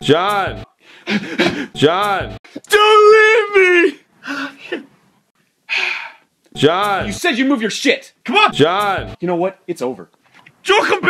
Jon! Jon! Don't leave me! Jon! You said you move your shit. Come on. Jon! You know what? It's over. Joker!